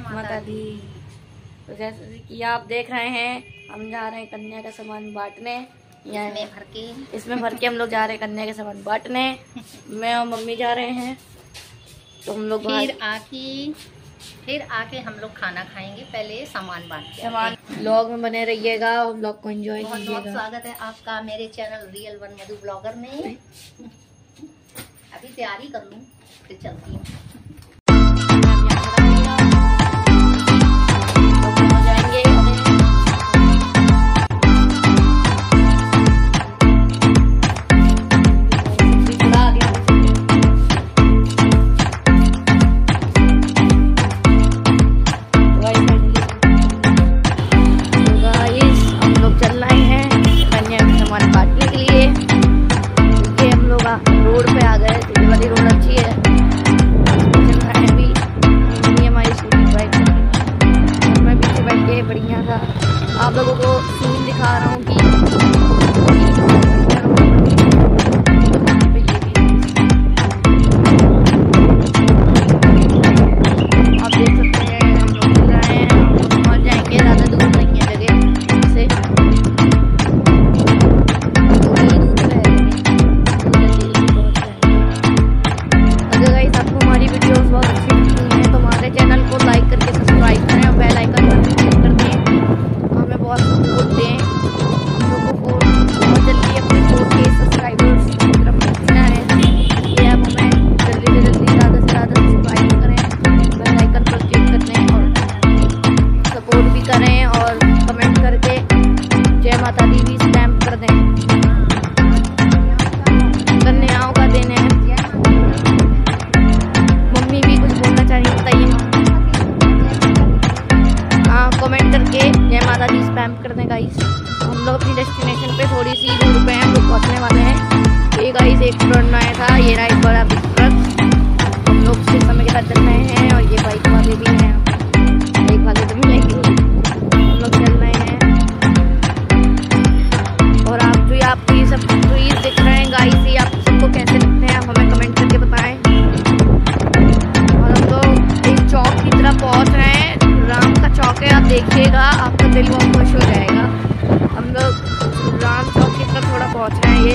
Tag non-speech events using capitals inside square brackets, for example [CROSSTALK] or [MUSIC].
माता दी। तो जैसे कि आप देख रहे हैं हम जा रहे हैं कन्या का सामान बांटने। इसमें भर के। इसमें भर के हम लोग जा रहे हैं कन्या के सामान बांटने। [LAUGHS] मैं और मम्मी जा रहे हैं तो हम लोग फिर आके फिर आके हम लोग खाना खाएँगे पहले सामान बांट के सामान ब्लॉग में बने रहिएगा और ब्लॉग को एंजॉय बहुत बहुत कीजिएगा। स्वागत है आपका मेरे channel real one Madhu blogger में। [LAUGHS] अभी तैयारी कर लूँ फिर चलती हूँ। रोड पे आ गए तो रोड अच्छी है। आप लोगों को सीन दिखा रहा हूँ कि जय माता दी स्पैम कर दें गाइस हम लोग अपनी डेस्टिनेशन पे थोड़ी सी दूर पे हैं लोग पहुँचने वाले हैं। ये गाइस एक ट्रक आया था, ये रहा एक बड़ा बिग ट्रक हम लोग कुछ समय के बाद चल रहे हैं और ये बाइक वाले भी हैं। बाइक वाले तो मिलेंगे हम लोग चल रहे हैं। और आप जो ये आपको ये सब ट्रीज दिख रहे हैं गाइस ये आप सबको कैसे लगते हैं, आप हमें कमेंट करके बताएँ। और हम लोग एक चौक की तरफ़ पहुँच रहे हैं। राम का चौक है, आप देखिएगा। आपका दिल बहुत खुश हो जाएगा। हम लोग राम चौक की तरफ़ थोड़ा पहुँच रहे हैं। ये